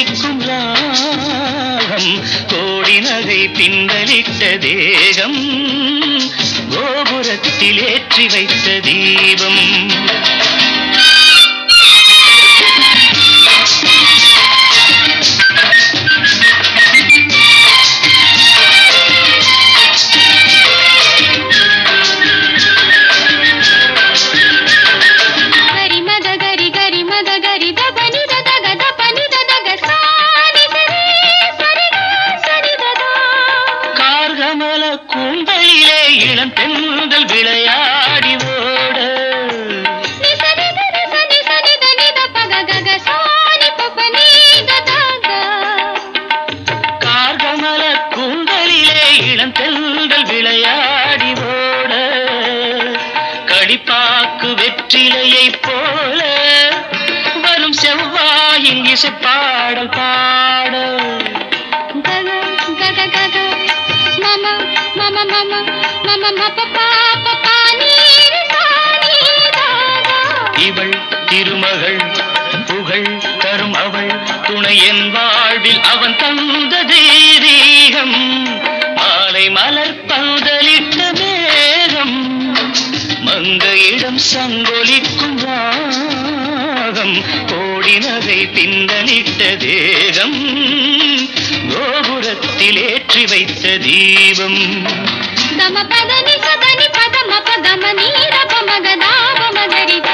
கொதிக்கும் ராகம் கோடி நகை பிந்தலிட்ட தேகம். கோபுரத்தில் ஏற்றி வைத்த தீபம். வெற்றிலையைப் போல வரும் செவ்வாயின் இசை பாடல். பாட மம மம மம மம மப்பா இவள் திருமகள் புகழ் தரும் அவள் துணை என் வாழ்வில் அவன் தந்த தெய்வீகம். மாலை மலை வேதம் சங்கொலிக்கும் ராகம் கோடினரை பிந்தனிட்ட தேகம் கோபுரத்தில் ஏற்றி வைத்த தீபம். தம பதனி சதனி பதம பதம நீரபமகதாபமகரித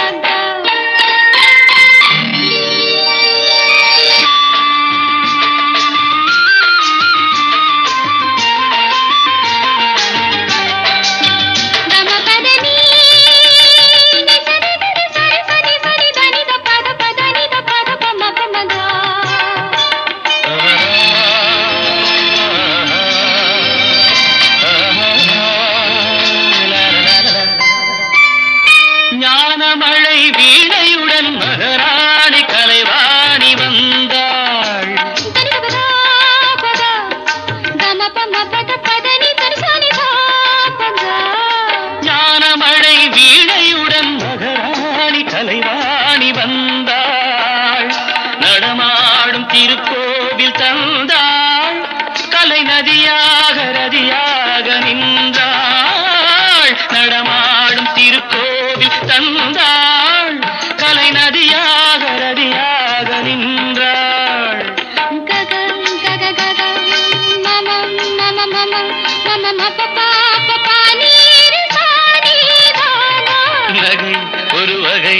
நகை ஒரு வகை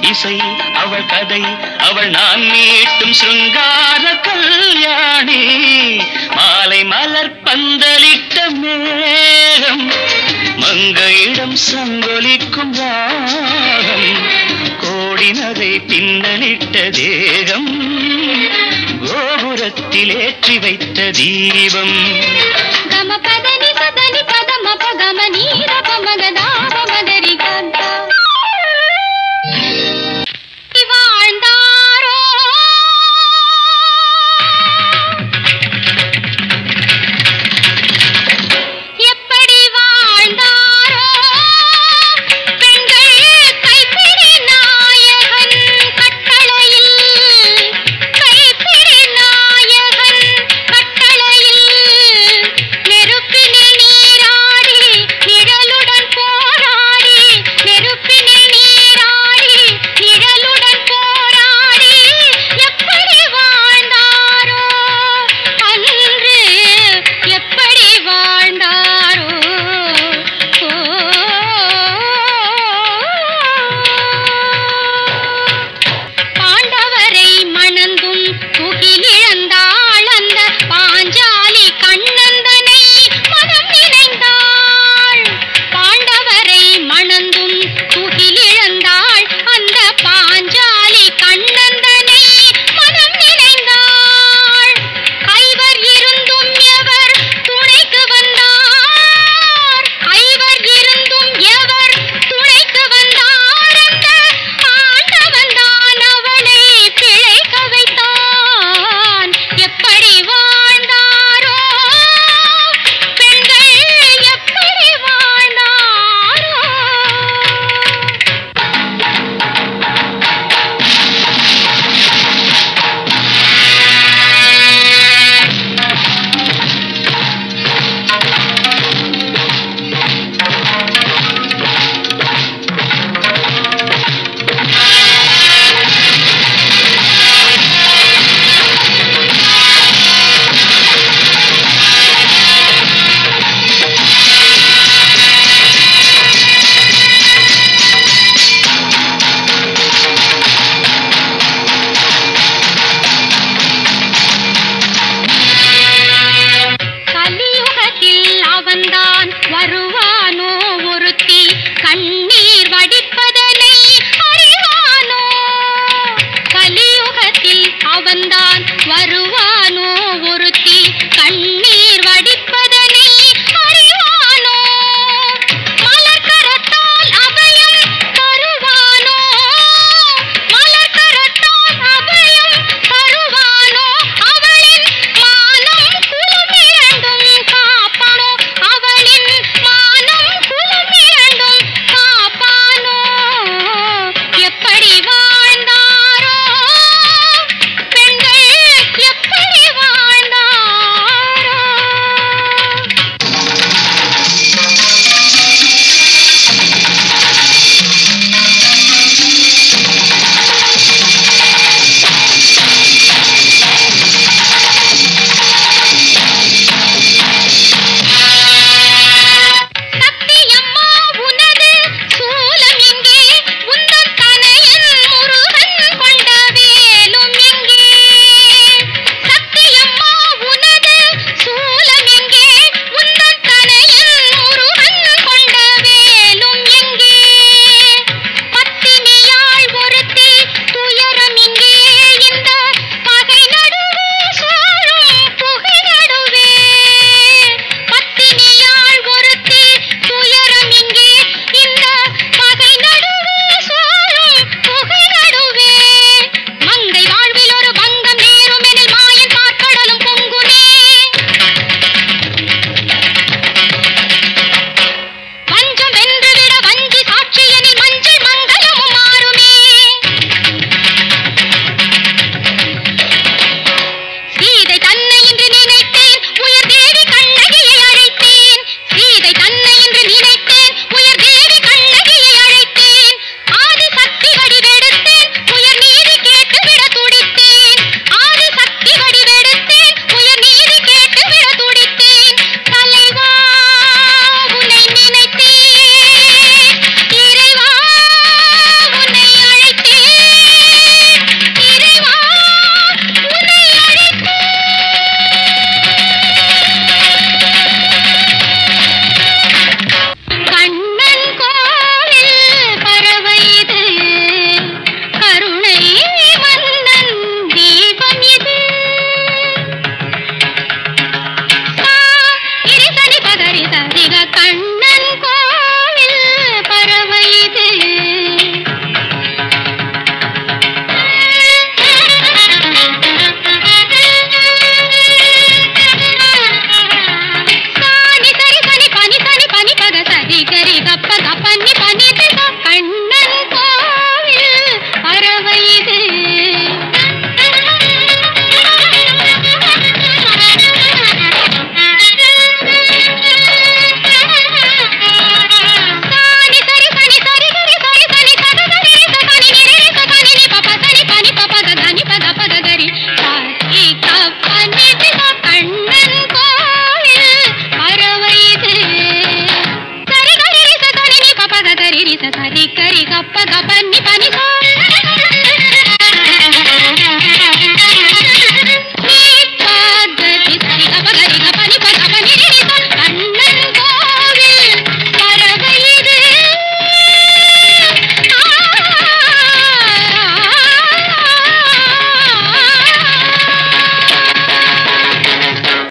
இசை அவள் கதை அவள் நான் மீட்டும் சுங்கார கல்யாணி. மாலை மலர் பந்தலிட்ட மேகம் மங்கையிடம் சங்கொலிக்கும் ராகம் கோடி பின்னலிட்ட தேகம் கோபுரத்தில் ஏற்றி வைத்த தீபம். ನೀರ